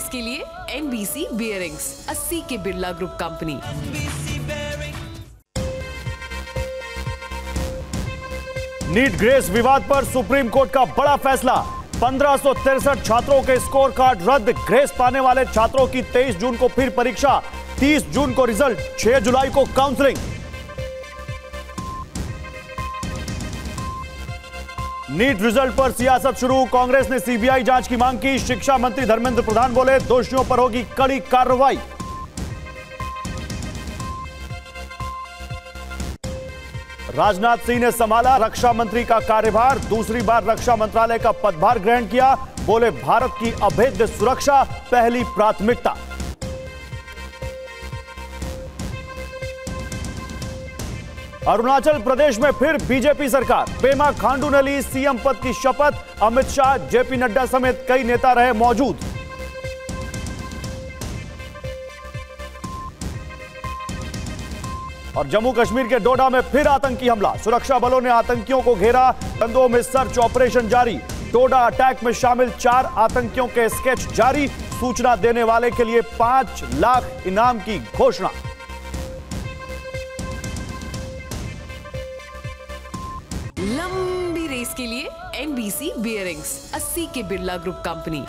Race के लिए NBC bearings 80 के Birla group company NEET grace विवाद पर सुप्रीम कोर्ट का बड़ा फैसला। पंद्रह छात्रों के स्कोर कार्ड रद्द। ग्रेस पाने वाले छात्रों की 23 जून को फिर परीक्षा। 30 जून को रिज़ल्ट 6 जुलाई को काउंसलिंग नीट रिज़ल्ट पर सियासत शुरू। कांग्रेस ने सीबीआई जाँच की मांग की। शिक्षा मंत्री धर्मेंद्र प्रधान बोले, दोषियों पर होगी कड़ी कार्रवाई। राजनाथ सिंह ने संभाला रक्षा मंत्री का कार्यभार। दूसरी बार रक्षा मंत्रालय का पदभार ग्रहण किया। बोले, भारत की अभेद्य सुरक्षा पहली प्राथमिकता। अरुणाचल प्रदेश में फिर बीजेपी सरकार। पेमा खांडू ने ली सीएम पद की शपथ। अमित शाह, जेपी नड्डा समेत कई नेता रहे मौजूद। और जम्मू कश्मीर के डोडा में फिर आतंकी हमला। सुरक्षा बलों ने आतंकियों को घेरा। कंदों में सर्च ऑपरेशन जारी। डोडा अटैक में शामिल चार आतंकियों के स्केच जारी। सूचना देने वाले के लिए पाँच लाख इनाम की घोषणा। लंबी रेस के लिए एनबीसी बियरिंग्स 80 के बिरला ग्रुप कंपनी।